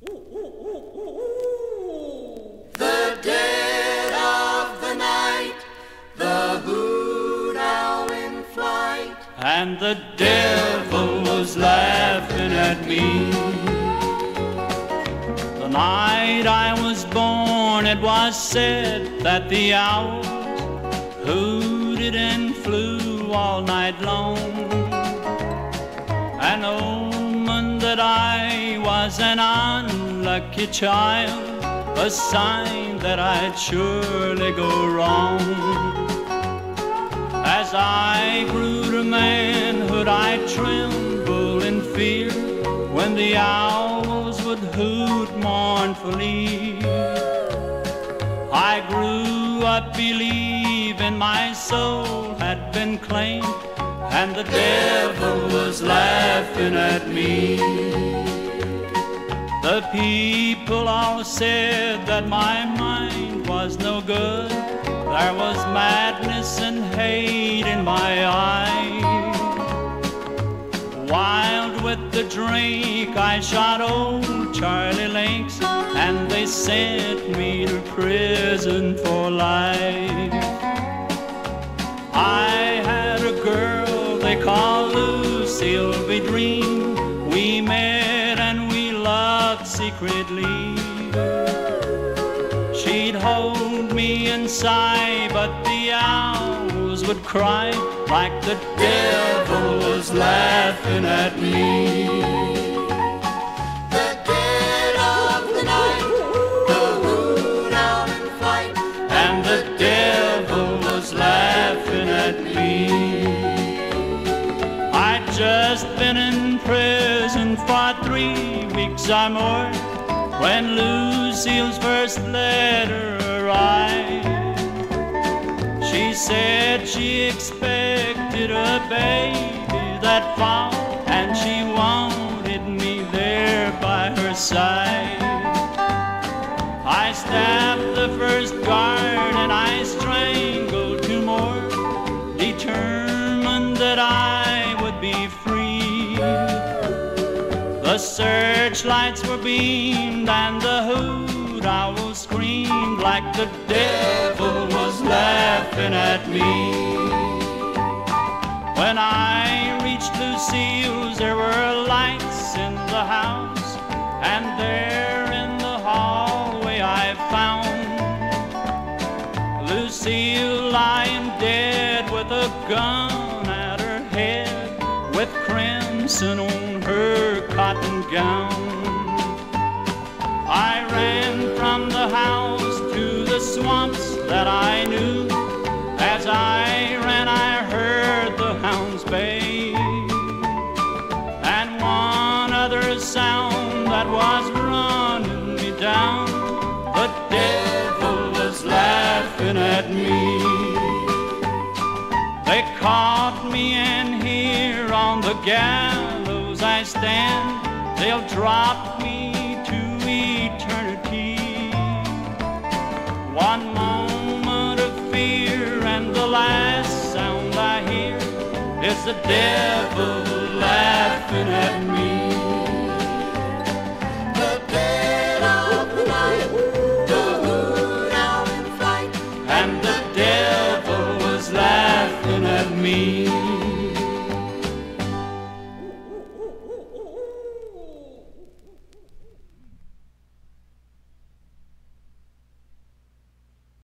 The dead of the night, the hoot owl in flight, and the devil was laughing at me. The night I was born, it was said that the owls hooted and flew all night long. An omen that I was an unlucky child, a sign that I'd surely go wrong. As I grew to manhood, I tremble in fear when the owls would hoot mournfully. I grew up believing my soul had been claimed and the devil was laughing at me. The people all said that my mind was no good. There was madness and hate in my eyes. Wild with the drink, I shot old Charlie Links, and they sent me to prison for life. I had a girl they called Lucille. Dream. We met secretly. She'd hold me inside, but the owls would cry like the devil was laughing at me. Just been in prison for three weeks or more when Lucille's first letter arrived. She said she expected a baby that fall, and she wanted me there by her side. I stabbed the first guard The searchlights were beamed and the hoot owl screamed like the devil was laughing at me. When I reached Lucille's, there were lights in the house, and there in the hallway I found Lucille lying dead with a gun at her head, with crimson on cotton gown. I ran from the house to the swamps that I knew. As I ran, I heard the hounds bay, and one other sound that was running me down. The devil was laughing at me. They caught me, and here on the gallows I stand. They'll drop me to eternity. One moment of fear and the last sound I hear is the devil laughing at me. The the flight, and the laughing at me.